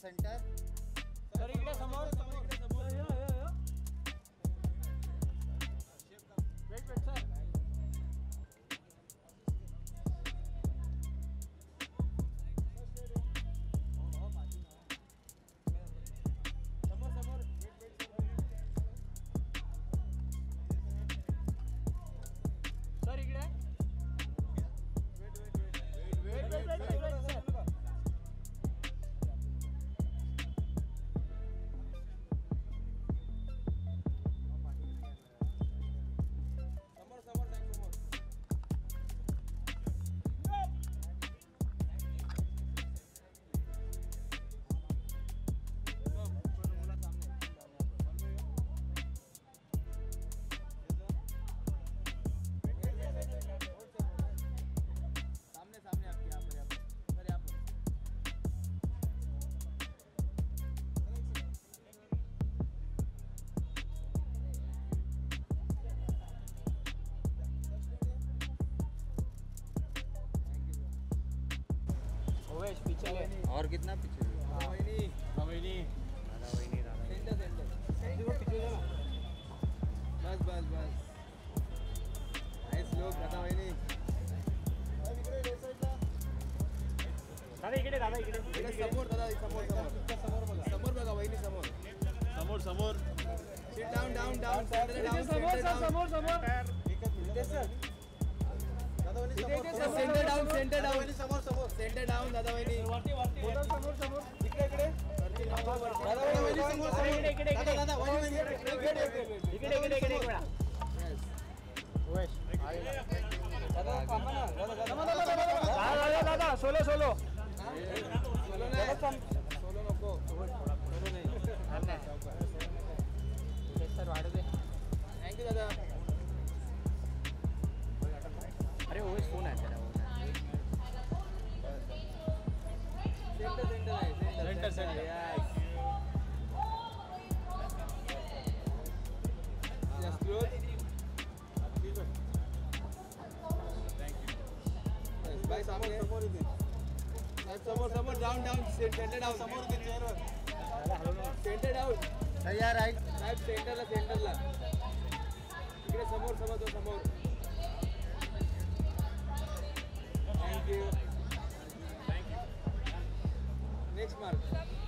Centre Owais पीछे ले और कितना पीछे वहिनी वहिनी दादा वही दादा सेंटर सेंटर पीछे जा बस बस बस नाईस लोक दादा वहिनी दादा इकडे दादा इकडे इकडे समोर दादा समोर समोर समोर बघा समोर बघा वहिनी समोर समोर समोर seat down down down centre down समोर समोर समोर इथे सर दादा वहिनी समोर सेंटर डाऊन सेंटर डाऊन समोर इकडे डाऊन दादा दादा सोलो सोलो। सेंटर डाऊन समोर इथे चेअरवर सेंटर डाऊन तयार राईट साहेब सेंटरला सेंटरला इकडे समोर समोर तो समोर thank you next mark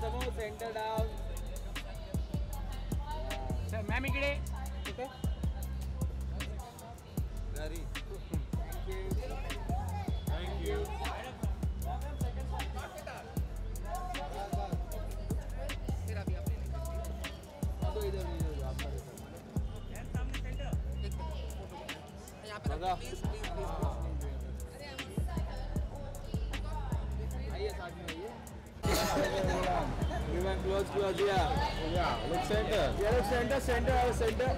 some more center down. Sir, ma'am ikade. Okay. Dari. Thank you. Thank you. यहाँ पे प्लीज़ विमान क्लोज क्लोज या या लुक सेंटर या लुक सेंटर सेंटर आओ centre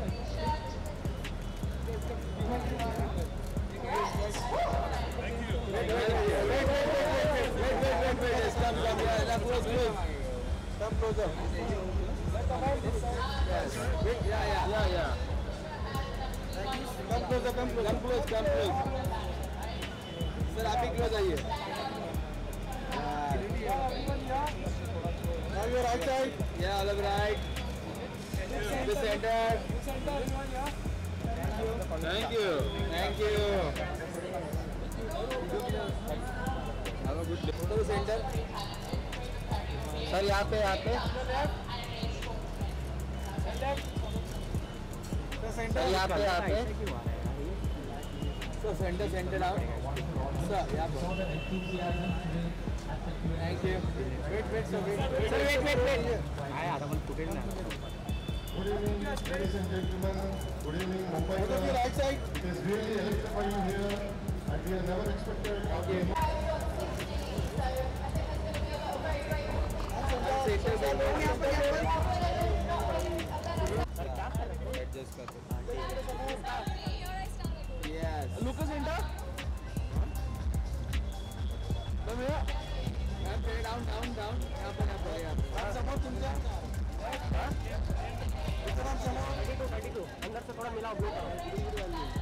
Wait, wait, wait, wait, wait, wait, wait, wait, wait, wait, yes, come, come, yeah, yeah, close, close. Come closer. Yes. Yeah, yeah, yeah, yeah. Come closer, come close, come close, come close. Sir, आप ही close आइए. Now your right side. Yeah, all right. The center. Thank you. Thank you. Have a good day. Go to center. Sir यहाँ पे यहाँ पे. Sir यहाँ पे यहाँ पे So center, center down. Sir, yeah. Sir wait wait wait काय आता मला कुठे ना Good evening, ladies and gentlemen. Good evening, Mumbai. Go to the right side. It is really electrifying here, and we have never expected. Okay. Center, center. Adjust कर down यहाँ पर समोर तुमच्या थर्टी अंदर से थोड़ा मिलाओ